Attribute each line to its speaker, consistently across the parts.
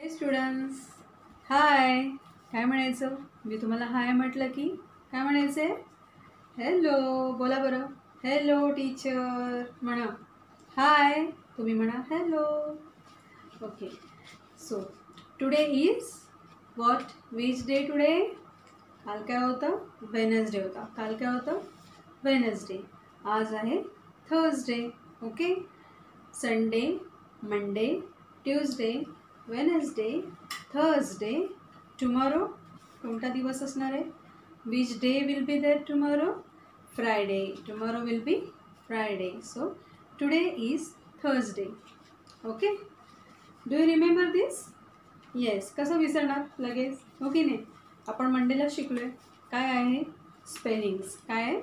Speaker 1: हे students hi काय म्हणायचं? मी तुम्हाला हाय म्हटलं की काय म्हणायचं आहे हॅलो बोला बरं. हॅलो टीचर म्हणा. हाय तुम्ही म्हणा hello okay so today is what which day today काल काय होतं? वेनसडे होता. काल काय होतं? वेनसडे आज आहे Thursday okay Sunday Monday Tuesday Wednesday Thursday tomorrow कोणता दिवस असणार आहे? Which day will be there tomorrow Friday tomorrow will be Friday so today is Thursday okay do you remember this yes कसं विसरणार लगेच? हो ओके नाही? आपण मंडेला शिकलो आहे काय आहे? स्पेलिंग्स काय आहे?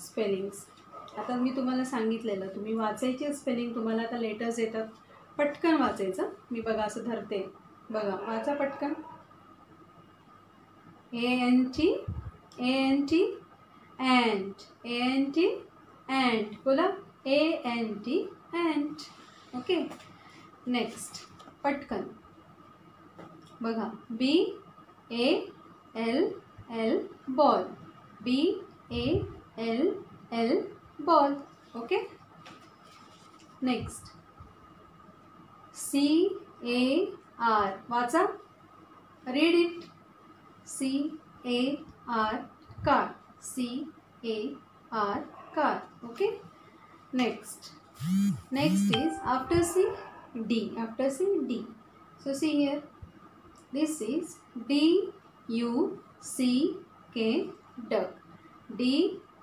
Speaker 1: स्पेलिंग्स आता मी तुम्हाला सांगितलेलं. तुम्ही वाचायचे स्पेलिंग तुम्हाला आता लेटर्स येतात. पटकन वाचायचं. मी बघा असं धरते. बघा वाचा पटकन. A N T A N T ant A N T ant बोला A N T ant okay next पटकन. बघा B A L L ball B A L L ball okay next C A R. वाचा. Read it C A R. Car C A R. Car okay? Next next is after C D after C D so see here this is D U C K duck D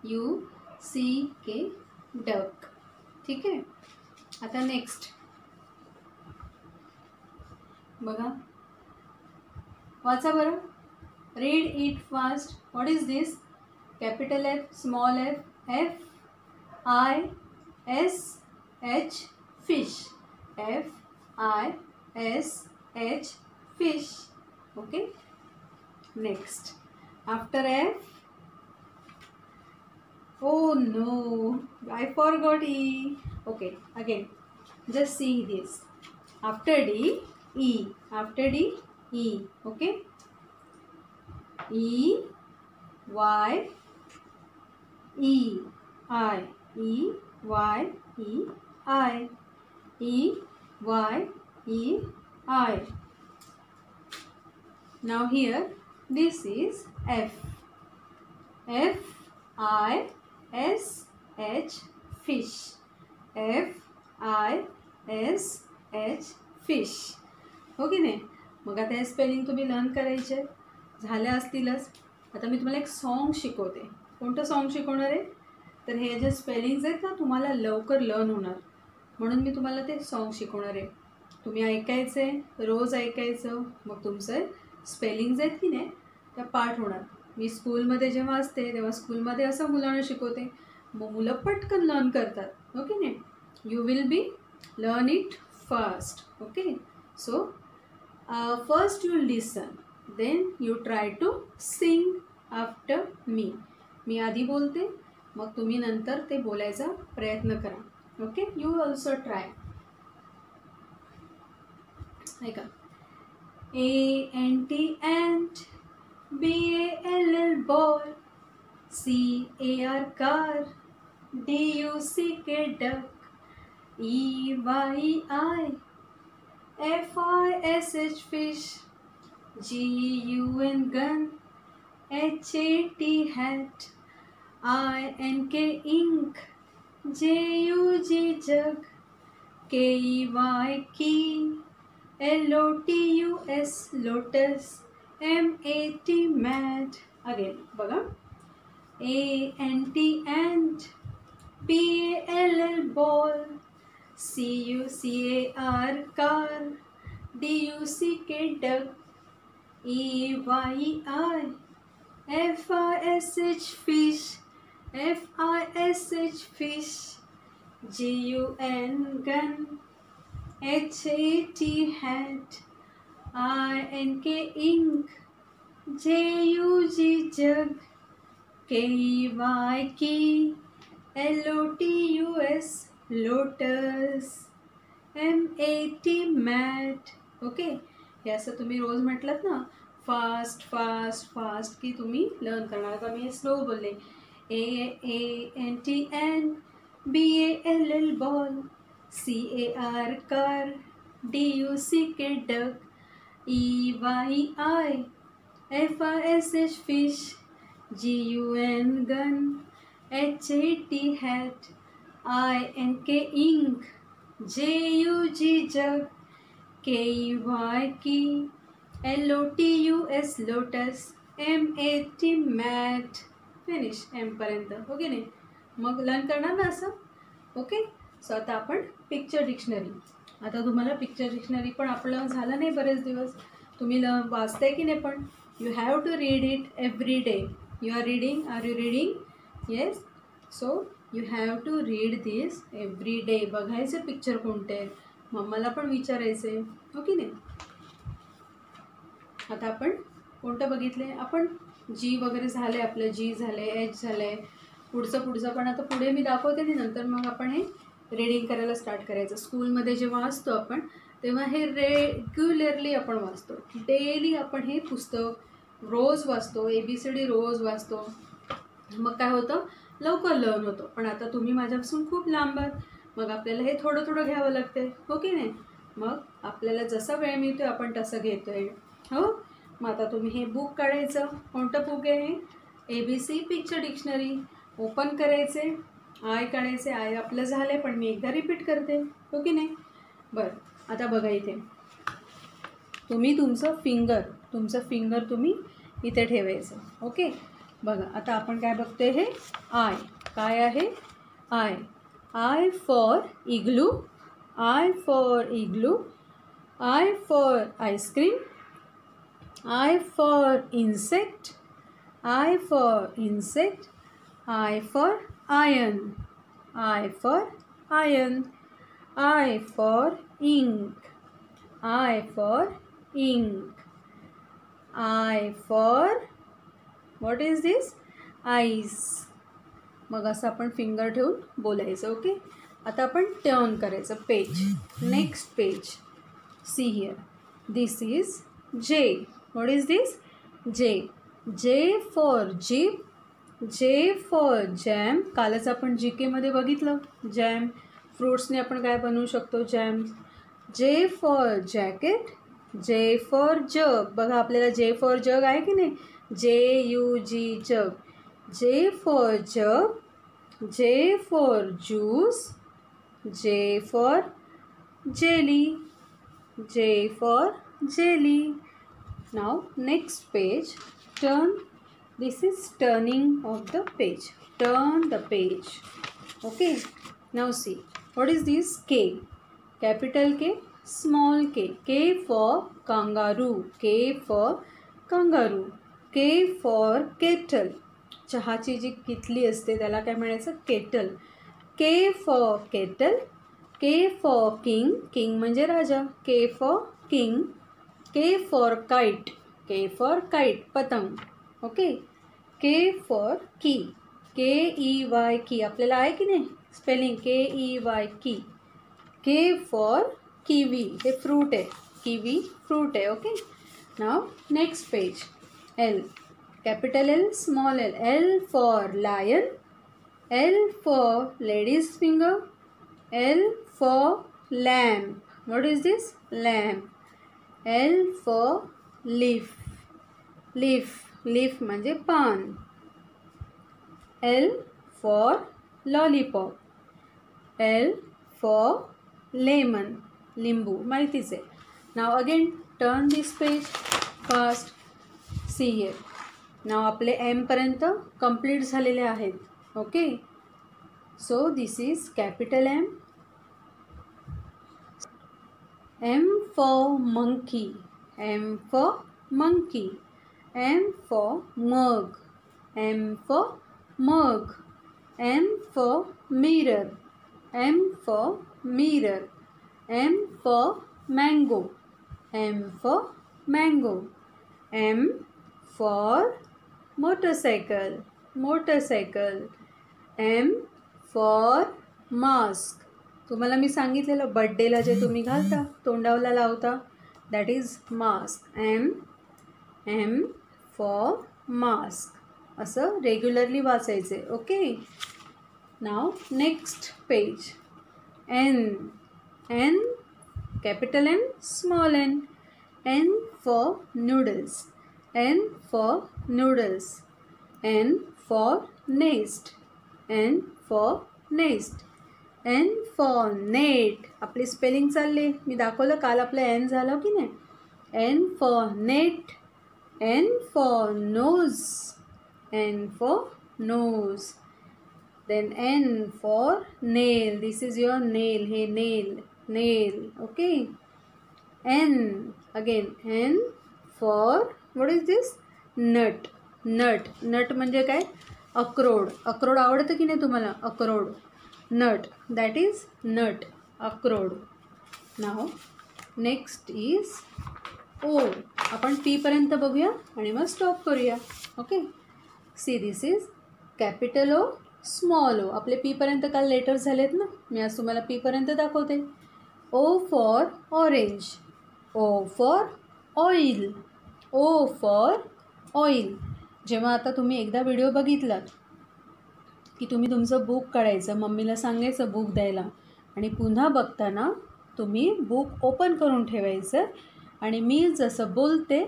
Speaker 1: U C K duck ठीक आहे? आता next बघा. वाचा बरं. Read it fast what is this capital F small F F I S H fish F I S H fish okay next after F Oh no, I forgot E. Okay, again, just see this. After D, E. after D, E. Okay. E, Y, E, I. E, Y, E, I. E, Y, E, I. Now here, this is F. F, I, S, H, fish. F, I, S, H, fish. हो की नाही? मग आता हे spelling तुम्ही learn करायचे. झाल्या असतीलच. आता मी तुम्हाला एक सॉन्ग शिकवते. कोणतं सॉन्ग शिकवणार आहे? तर हे जे स्पेलिंग्स आहेत ना तुम्हाला लवकर लर्न होणार. म्हणून मी तुम्हाला ते सॉन्ग शिकवणार आहे. तुम्ही ऐकायचं आहे रोज ऐकायचं मग तुमचं स्पेलिंग्स आहेत की नाही त्या पाठ होणार. मी स्कूलमध्ये जेव्हा असते तेव्हा स्कूलमध्ये असं मुलांना शिकवते. मग मुलं पटकन लर्न करतात. हो ओके नाही? You will be learn it fast okay so first you listen then you try to sing after me मी आधी बोलते मग तुम्ही नंतर ते बोलायचा प्रयत्न करा. ओके यू ऑल्सो ट्राय ऐका. A N T ant B L L ball C A R car D U C K duck E E I F I S H fish, G U N gun, H A T hat, I N K ink, J U G jug, K E Y key, L O T U S lotus. M A T mat again बघा A N T ant P L L ball C U C A R car D U C K duck E Y I F I S H fish F I S H fish G U N gun H A T hat I N K ink, J U G jug, K E Y key, L O T U Lotus, M A T mat. Okay, हे असं तुम्ही रोज म्हटलं ना fast fast fast की तुम्ही learn करणार. आता मी स्लो बोलले. A A N T N B A L L ball C A R car D U C K duck E Y I F I S H fish G U N gun H A T hat I N K ink J U G jug K U Y key L O T U S lotus M A T mat finish एमपर्यंत okay नाही? मग learn करणार ना असं? Okay? So आता आपण picture dictionary आता तुम्हाला picture dictionary पण आपलं झालं नाही बरेच दिवस. तुम्ही ल वाचताय की नाही पण? You have to read it every day you are reading are you reading yes so you have to read this every day बघायचे पिक्चर कोणते? आहेत मम्माला पण विचारायचे. हो ओके नाही? आता आपण कोणतं बघितले? आपण जी वगैरे झाले आपलं जी झाले एच झालं. आहे पुढचं पुढचं पण आता पुढे मी दाखवते आणि नंतर मग आपण हे रीडिंग करायला स्टार्ट करायचं. स्कूलमध्ये जेव्हा असतो आपण तेव्हा हे रेग्युलरली आपण वाचतो. डेली आपण हे पुस्तक रोज वाचतो ए बी सी डी रोज वाचतो. मग काय होतं? लवकर लर्न होतो. पण आता तुम्ही माझ्यापासून खूप लांब आहात. मग आपल्याला हे थोडं थोडं घ्यावं लागते हो की नाही? मग आपल्याला जसा वेळ मिळतो आपण तसं घेतो आहे हो? मग आता तुम्ही हे बुक काढायचं. कोणतं बुक आहे हे? A B C picture dictionary open करायचे. आय काढायचे. आय आपलं झालं आहे पण मी एकदा रिपीट करते. हो की नाही? बरं. आता बघा इथे. तुम्ही तुमचं फिंगर तुमचं फिंगर तुम्ही इथे ठेवायचं. ओके? बघा आता आपण काय हे आय काय आहे I I for igloo I for igloo I for ice cream I for insect I for insect I for ion I for ion I for ink I for ink I for what is this ice मग असं आपण finger ठेवून बोलायचं okay आता आपण turn करायचं page next page see here this is J what is this J J for jeep J for jam कालच आपण जी केमध्ये बघितलं. जॅम फ्रूट्सने आपण काय बनवू शकतो? Jam J for jacket J for jug. बघा आपल्याला जे फॉर जग आहे की नाही? जे यू जी जग. J for jug J for juice J for jelly J for jelly. Now next page turn this is turning of the page turn the page okay now see what is this K capital K small k k for kangaroo, k for kangaroo, k for kettle. चहाची जी कितली असते kettle K for kettle K for king king म्हणजे राजा. K for king K for kite K for kite पतंग. Okay K for key K E Y की आपल्याला आहे की नाही? Spelling K E Y key K for kiwi हे fruit आहे kiwi fruit आहे okay now next page L capital L small L L for lion L for ladies finger L for lamp what is this lamp L for leaf leaf leaf म्हणजे पान. L for lollipop L for lemon लिंबू माहितीच आहे. Now again turn this page fast see A now आपले एमपर्यंत complete झालेले आहेत. Okay so this is capital M M for monkey M for monkey M for mug M for mug M for mirror M for mirror M for mango. M for mango. M for motorcycle. Motorcycle. M for mask. तुम्हाला मी सांगितलेलं बड्डेला जे तुम्ही घालता तोंडावला लावता that is mask M M for mask असं रेग्युलरली वाचायचे okay now next page N N capital N small N N for noodles N for noodles N for nest N for nest N for net आपली spelling चालली. मी दाखवलं काल आपलं N झालं की नाही? N for net N for nose N for nose then N for nail this is your nail हे nail nail okay N again N for what is this nut nut nut म्हणजे काय? अक्रोड. अक्रोड आवडतं की नाही तुम्हाला? अक्रोड. नट दॅट इज नट अक्रोड. नाव नेक्स्ट इज ओ आपण पीपर्यंत बघूया आणि मग स्टॉप करूया. Okay see this is capital O small O आपले पीपर्यंत काल लेटर झालेत ना? मी आज तुम्हाला पीपर्यंत दाखवते. O for orange O for oil, O for oil. जेव्हा आता तुम्ही एकदा व्हिडिओ बघितलात की तुम्ही तुमचं बुक काढायचं मम्मीला सांगायचं बुक द्यायला आणि पुन्हा बघताना तुम्ही बुक ओपन करून ठेवायचं आणि मी जसं बोलते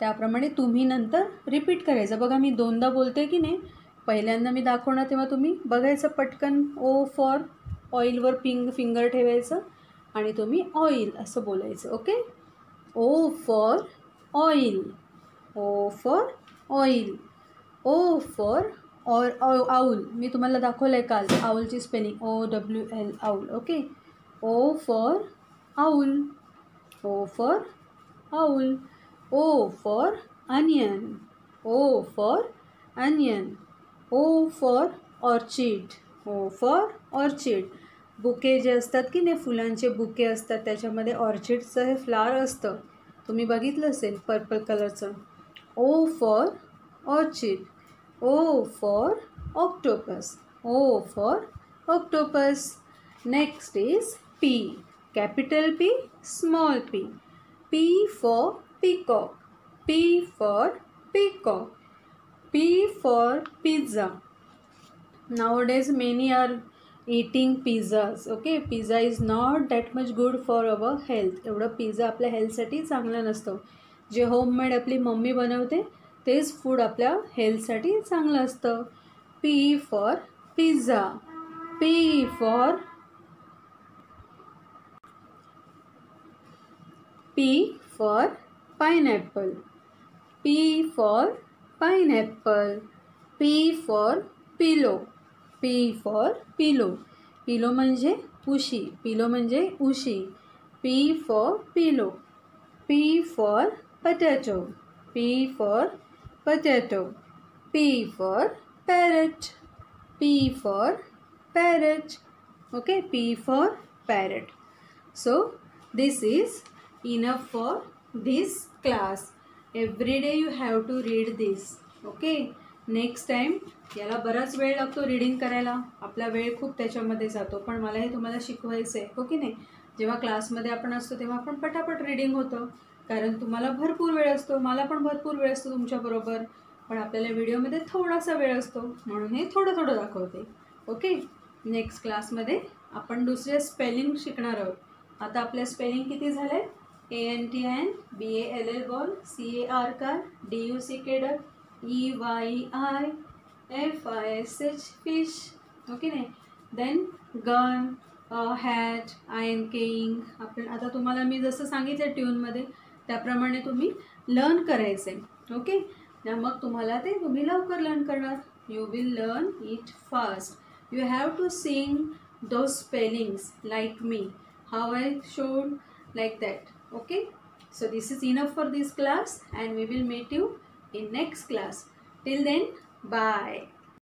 Speaker 1: त्याप्रमाणे तुम्ही नंतर रिपीट करायचं. बघा मी दोनदा बोलते की नाही? पहिल्यांदा मी दाखवणार तेव्हा तुम्ही बघायचं पटकन. ओ फॉर ऑइलवर पिंग फिंगर ठेवायचं. आणि तुम्ही ऑइल असं बोलायचं okay O for oil O for oil O for और आऊल मी तुम्हाला दाखवलं आहे काल आऊलची spelling O W L owl okay O for owl O for owl O for onion O for onion O for orchid O for orchid bouquet जे असतात की नाही फुलांचे बुके असतात त्याच्यामध्ये ऑर्चिडचं हे फ्लावर असतं. तुम्ही बघितलं असेल पर्पल कलरचं O for orchid. O for octopus. O for octopus. Next is P capital P small P P for peacock P for peacock P for pizza nowadays many are eating pizzas okay pizza is not that much good for our health एवढं pizza आपल्या हेल्थसाठी चांगलं नसतं. जे homemade आपली mummy बनवते तेच food आपल्या हेल्थसाठी चांगलं असतं. P for pizza P for P for pineapple P for pineapple P for pillow P for pillow. Pillow म्हणजे उशी. पिलो म्हणजे उशी. P for pillow. P for potato. P for potato. P for parrot. P for parrot. Okay? P for parrot. So this is enough for this class every day you have to read this okay? Next time याला बराच वेळ लागतो reading करायला. आपला वेळ खूप त्याच्यामध्ये जातो. पण मला हे तुम्हाला शिकवायचं आहे हो की नाही? जेव्हा क्लासमध्ये आपण असतो तेव्हा आपण पटापट रीडिंग होतं. कारण तुम्हाला भरपूर वेळ असतो. मला पण भरपूर वेळ असतो तुमच्याबरोबर पण आपल्याला व्हिडिओमध्ये थोडासा वेळ असतो. म्हणून हे थोडं थोडं दाखवते. ओके नेक्स्ट क्लासमध्ये आपण दुसरे स्पेलिंग शिकणार आहोत. आता आपल्या स्पेलिंग किती झाले A N T N B A L L ball C A R car D U C K duck E Y I F I S H fish okay नाही then gun hat I N K ink आपण आता तुम्हाला मी जसं सांगितलं ट्यूनमध्ये त्याप्रमाणे तुम्ही learn करायचे. Okay मग तुम्हाला ते तुम्ही लवकर लर्न करणार. You will learn it fast you have to sing those spellings like me how I showed like that okay so this is enough for this class and we will meet you in next class. Till then bye